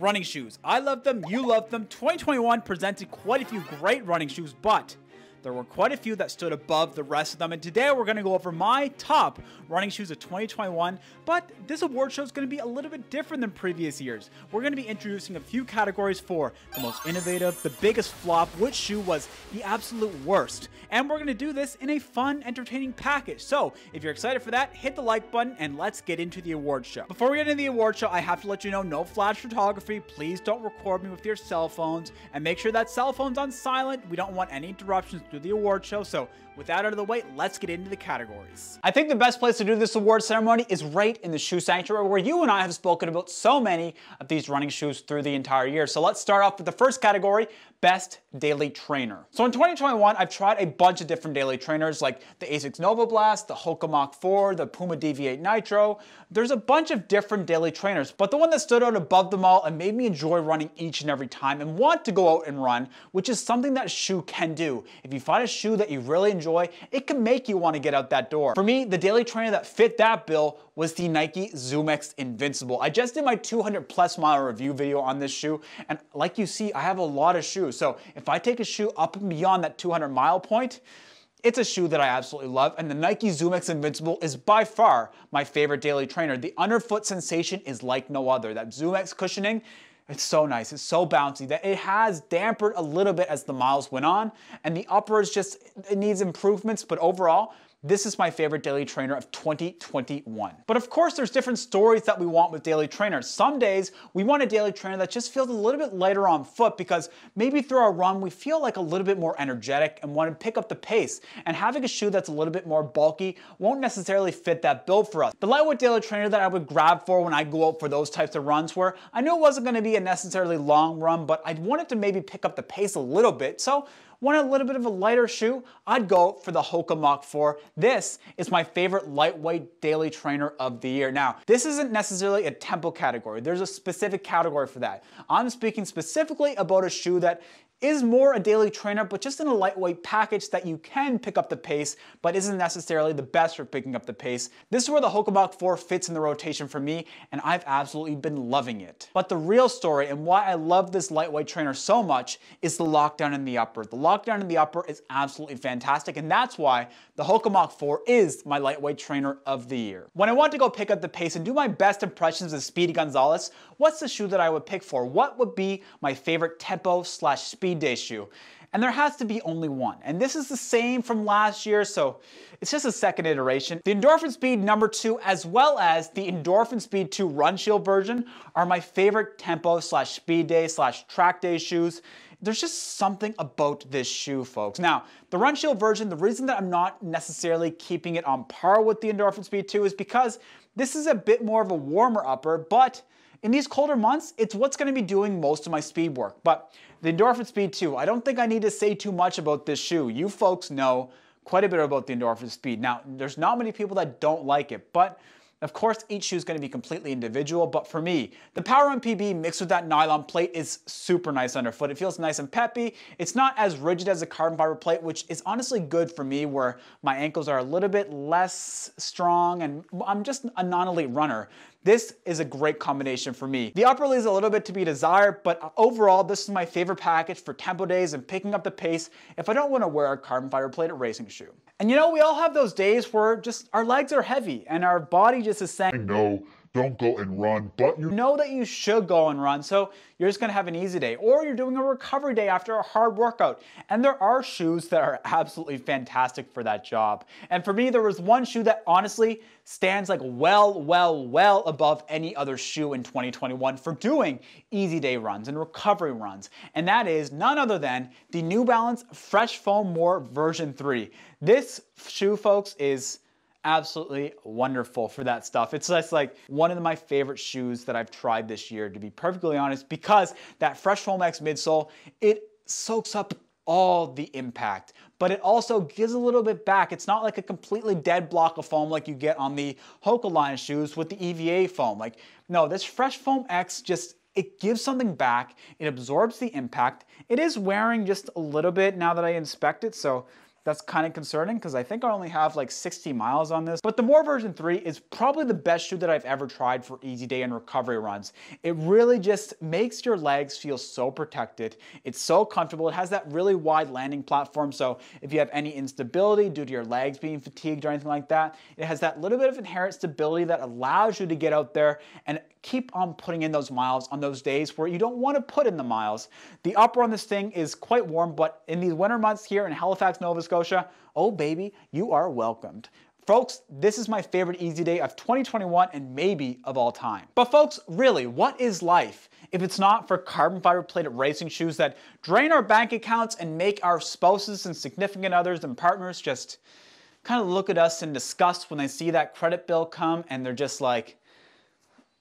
Running shoes. I love them, you love them. 2021 presented quite a few great running shoes, but there were quite a few that stood above the rest of them, and today we're going to go over my top running shoes of 2021. But this award show is going to be a little bit different than previous years. We're going to be introducing a few categories for the most innovative, the biggest flop, which shoe was the absolute worst. And we're going to do this in a fun, entertaining package. So if you're excited for that, hit the like button and let's get into the award show. Before we get into the award show, I have to let you know no flash photography. Please don't record me with your cell phones and make sure that cell phone's on silent. We don't want any interruptions through the award show. So with that out of the way, let's get into the categories. I think the best place to do this award ceremony is right in the shoe sanctuary where you and I have spoken about so many of these running shoes through the entire year. So let's start off with the first category, best daily trainer. So in 2021, I've tried a bunch of different daily trainers like the ASICS Nova Blast, the Hoka Mach 4, the Puma Deviate Nitro. There's a bunch of different daily trainers, but the one that stood out above them all and made me enjoy running each and every time and want to go out and run, which is something that shoe can do. If you find a shoe that you really enjoy, it can make you want to get out that door. For me, the daily trainer that fit that bill was the Nike ZoomX Invincible. I just did my 200 plus mile review video on this shoe, and like you see, I have a lot of shoes. So if I take a shoe up and beyond that 200 mile point, it's a shoe that I absolutely love, and the Nike ZoomX Invincible is by far my favorite daily trainer. The underfoot sensation is like no other. That ZoomX cushioning, it's so nice, it's so bouncy that it has dampered a little bit as the miles went on, and the upper is just, it needs improvements, but overall, this is my favorite daily trainer of 2021. But of course, there's different stories that we want with daily trainers. Some days we want a daily trainer that just feels a little bit lighter on foot because maybe through our run we feel like a little bit more energetic and want to pick up the pace. And having a shoe that's a little bit more bulky won't necessarily fit that build for us. The lightweight daily trainer that I would grab for when I go out for those types of runs where I knew it wasn't going to be a necessarily long run, but I wanted to maybe pick up the pace a little bit. So Want a little bit of a lighter shoe? I'd go for the Hoka Mach 4. This is my favorite lightweight daily trainer of the year. Now, this isn't necessarily a tempo category. There's a specific category for that. I'm speaking specifically about a shoe that is more a daily trainer, but just in a lightweight package that you can pick up the pace, but isn't necessarily the best for picking up the pace. This is where the Hoka 4 fits in the rotation for me, and I've absolutely been loving it. But the real story and why I love this lightweight trainer so much is the lockdown in the upper. The lockdown in the upper is absolutely fantastic, and that's why the Hoka 4 is my lightweight trainer of the year. When I want to go pick up the pace and do my best impressions of Speedy Gonzalez, what's the shoe that I would pick for? What would be my favorite tempo slash speed speed day shoe. And there has to be only one. And this is the same from last year, so it's just a second iteration. The Endorphin Speed number two, as well as the Endorphin Speed 2 Run Shield version, are my favorite tempo slash speed day slash track day shoes. There's just something about this shoe, folks. Now, the Run Shield version, the reason that I'm not necessarily keeping it on par with the Endorphin Speed 2 is because this is a bit more of a warmer upper, but in these colder months, it's what's gonna be doing most of my speed work. But the Endorphin Speed 2, I don't think I need to say too much about this shoe. You folks know quite a bit about the Endorphin Speed. Now, there's not many people that don't like it, but of course, each shoe is going to be completely individual, but for me, the Power Run PB mixed with that nylon plate is super nice underfoot. It feels nice and peppy. It's not as rigid as a carbon fiber plate, which is honestly good for me where my ankles are a little bit less strong and I'm just a non-elite runner. This is a great combination for me. The upper leaves a little bit to be desired, but overall, this is my favorite package for tempo days and picking up the pace if I don't want to wear a carbon fiber plated racing shoe. And you know, we all have those days where just our legs are heavy and our body just is saying, no, don't go and run, but you know that you should go and run, so you're just gonna have an easy day. Or you're doing a recovery day after a hard workout. And there are shoes that are absolutely fantastic for that job. And for me, there was one shoe that honestly stands like well, well, well above any other shoe in 2021 for doing easy day runs and recovery runs. And that is none other than the New Balance Fresh Foam More version 3. This shoe, folks, is absolutely wonderful for that stuff. It's just like one of my favorite shoes that I've tried this year, to be perfectly honest, because that Fresh Foam X midsole, it soaks up all the impact, but it also gives a little bit back. It's not like a completely dead block of foam like you get on the Hoka line shoes with the EVA foam. Like, no, this Fresh Foam X just it gives something back, it absorbs the impact. It is wearing just a little bit now that I inspect it, so that's kind of concerning because I think I only have like 60 miles on this. But the More version 3 is probably the best shoe that I've ever tried for easy day and recovery runs. It really just makes your legs feel so protected. It's so comfortable. It has that really wide landing platform. So if you have any instability due to your legs being fatigued or anything like that, it has that little bit of inherent stability that allows you to get out there and keep on putting in those miles on those days where you don't want to put in the miles. The upper on this thing is quite warm, but in these winter months here in Halifax, Nova Scotia, oh baby, you are welcomed. Folks, this is my favorite easy day of 2021 and maybe of all time. But folks, really, what is life if it's not for carbon fiber plated racing shoes that drain our bank accounts and make our spouses and significant others and partners just kind of look at us in disgust when they see that credit bill come and they're just like,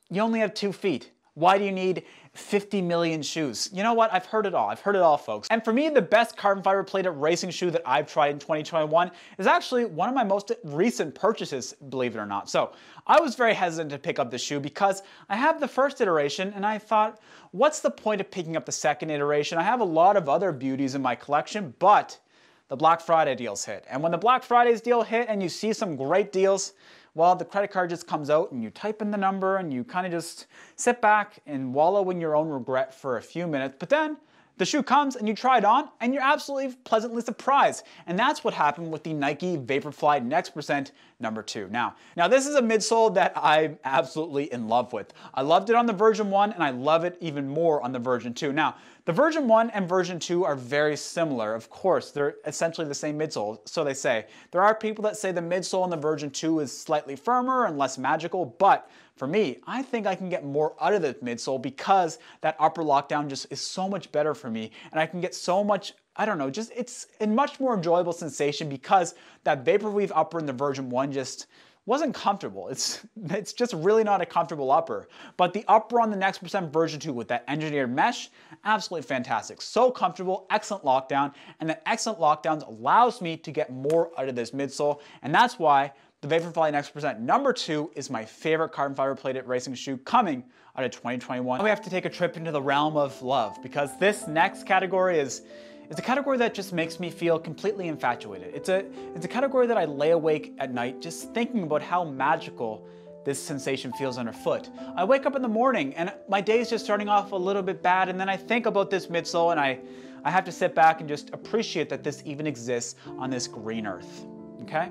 you only have two feet. Why do you need 50 million shoes? You know what? I've heard it all. I've heard it all, folks. And for me, the best carbon fiber plated racing shoe that I've tried in 2021 is actually one of my most recent purchases, believe it or not. So I was very hesitant to pick up the shoe because I have the first iteration and I thought, what's the point of picking up the second iteration? I have a lot of other beauties in my collection, but the Black Friday deals hit. And when the Black Friday's deal hit and you see some great deals, well, the credit card just comes out and you type in the number and you kind of just sit back and wallow in your own regret for a few minutes. But then the shoe comes and you try it on and you're absolutely pleasantly surprised. And that's what happened with the Nike Vaporfly Next Percent number two. Now, now this is a midsole that I'm absolutely in love with. I loved it on the version one and I love it even more on the version two. Now, the version 1 and version 2 are very similar. Of course, they're essentially the same midsole, so they say. There are people that say the midsole in the version 2 is slightly firmer and less magical, but for me, I think I can get more out of the midsole because that upper lockdown just is so much better for me and I can get so much I don't know, just it's a much more enjoyable sensation because that Vaporweave upper in the version 1 just wasn't comfortable. It's, it's just really not a comfortable upper. But the upper on the Next Percent version 2 with that engineered mesh, absolutely fantastic. So comfortable, excellent lockdown, and that excellent lockdowns allows me to get more out of this midsole, and that's why the Vaporfly Next Percent number 2 is my favorite carbon fiber plated racing shoe coming out of 2021. We have to take a trip into the realm of love because this next category is it's a category that just makes me feel completely infatuated. It's a, it's a category that I lay awake at night just thinking about how magical this sensation feels underfoot. I wake up in the morning and my day is just starting off a little bit bad and then I think about this midsole and I, I have to sit back and just appreciate that this even exists on this green earth, okay?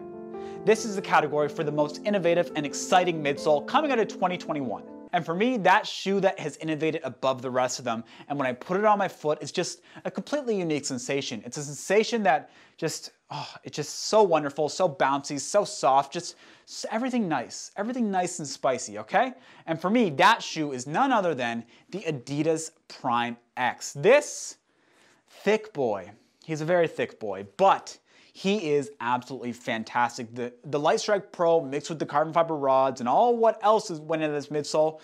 This is the category for the most innovative and exciting midsole coming out of 2021. And for me, that shoe that has innovated above the rest of them, and when I put it on my foot, it's just a completely unique sensation. It's a sensation that just, oh, it's just so wonderful, so bouncy, so soft, just everything nice, everything nice and spicy, okay? And for me, that shoe is none other than the Adidas Prime X. This thick boy, he's a very thick boy, but he is absolutely fantastic. The, the Lightstrike Pro mixed with the carbon fiber rods and all what else is went into this midsole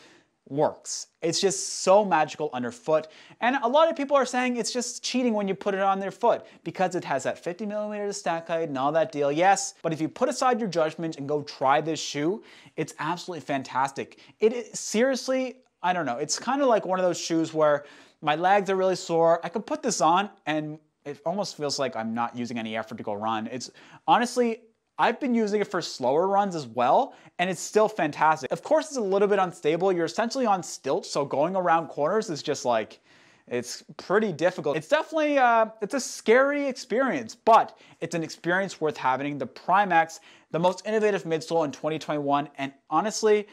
works. It's just so magical underfoot. And a lot of people are saying it's just cheating when you put it on their foot because it has that 50 millimeter stack height and all that deal. Yes, but if you put aside your judgment and go try this shoe, it's absolutely fantastic. It is seriously, I don't know, it's kind of like one of those shoes where my legs are really sore. I can put this on and it almost feels like I'm not using any effort to go run. It's honestly, I've been using it for slower runs as well, and it's still fantastic. Of course, it's a little bit unstable. You're essentially on stilts, so going around corners is just like, it's pretty difficult. It's definitely, uh, it's a scary experience, but it's an experience worth having. The Prime X, the most innovative midsole in 2021, and honestly,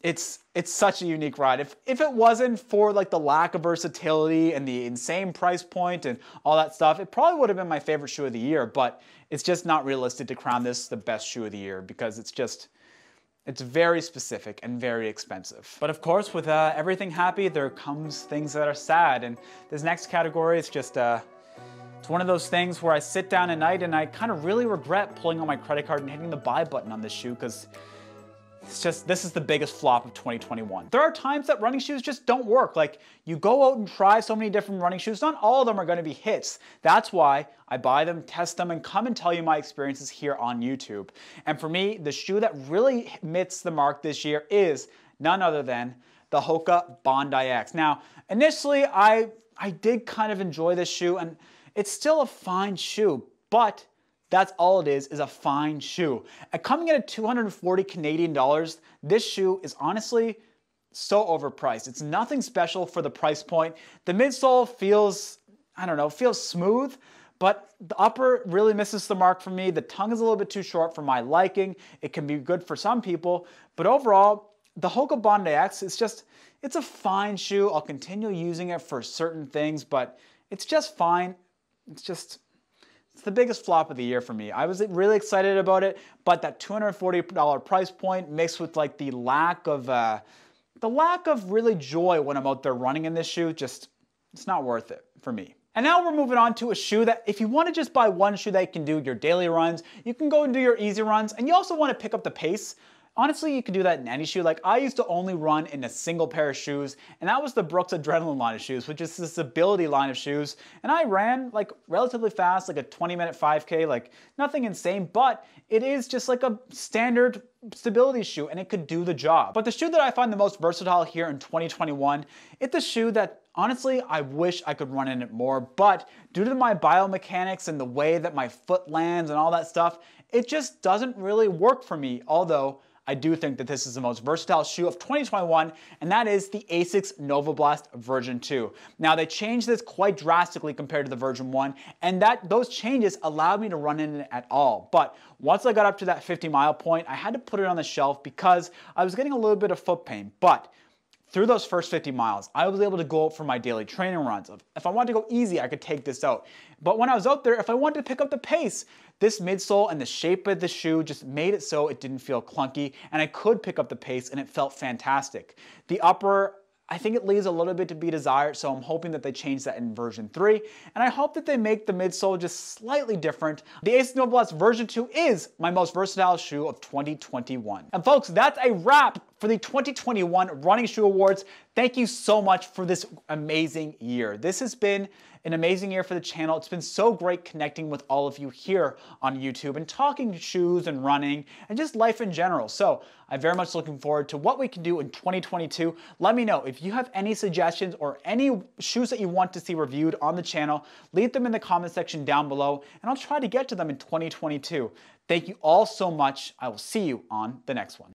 it's it's such a unique ride. If if it wasn't for like the lack of versatility and the insane price point and all that stuff, it probably would have been my favorite shoe of the year. But it's just not realistic to crown this the best shoe of the year because it's just it's very specific and very expensive. But of course, with uh, everything happy, there comes things that are sad. And this next category is just uh, it's one of those things where I sit down at night and I kind of really regret pulling on my credit card and hitting the buy button on this shoe because it's just, this is the biggest flop of 2021. There are times that running shoes just don't work. Like you go out and try so many different running shoes, not all of them are gonna be hits. That's why I buy them, test them, and come and tell you my experiences here on YouTube. And for me, the shoe that really hits the mark this year is none other than the Hoka Bondi X. Now, initially I, I did kind of enjoy this shoe and it's still a fine shoe, but That's all it is, is a fine shoe. And coming in at 240 Canadian dollars, this shoe is honestly so overpriced. It's nothing special for the price point. The midsole feels, I don't know, feels smooth, but the upper really misses the mark for me. The tongue is a little bit too short for my liking. It can be good for some people, but overall, the Hoka Bondi X is just, it's a fine shoe. I'll continue using it for certain things, but it's just fine. It's just, it's the biggest flop of the year for me. I was really excited about it, but that $240 price point mixed with like the lack of, uh, the lack of really joy when I'm out there running in this shoe, just, it's not worth it for me. And now we're moving on to a shoe that if you want to just buy one shoe that you can do your daily runs, you can go and do your easy runs, and you also want to pick up the pace. Honestly, you could do that in any shoe. Like I used to only run in a single pair of shoes, and that was the Brooks Adrenaline line of shoes, which is this ability line of shoes. And I ran like relatively fast, like a 20 minute 5K, like nothing insane, but it is just like a standard stability shoe and it could do the job. But the shoe that I find the most versatile here in 2021, it's a shoe that honestly I wish I could run in it more, but due to my biomechanics and the way that my foot lands and all that stuff, it just doesn't really work for me, although I do think that this is the most versatile shoe of 2021, and that is the ASICS Nova Blast version 2. Now they changed this quite drastically compared to the version 1, and that those changes allowed me to run in it at all. But once I got up to that 50 mile point, I had to put it on the shelf because I was getting a little bit of foot pain. But through those first 50 miles, I was able to go out for my daily training runs. If I wanted to go easy, I could take this out. But when I was out there, if I wanted to pick up the pace, this midsole and the shape of the shoe just made it so it didn't feel clunky and I could pick up the pace and it felt fantastic. The upper I think it leaves a little bit to be desired, so I'm hoping that they change that in version 3, and I hope that they make the midsole just slightly different. The Ace Nova Blast version 2 is my most versatile shoe of 2021. And folks, that's a wrap for the 2021 Running Shoe Awards. Thank you so much for this amazing year. This has been an amazing year for the channel. It's been so great connecting with all of you here on YouTube and talking to shoes and running and just life in general. So I'm very much looking forward to what we can do in 2022. Let me know if you have any suggestions or any shoes that you want to see reviewed on the channel. Leave them in the comment section down below and I'll try to get to them in 2022. Thank you all so much. I will see you on the next one.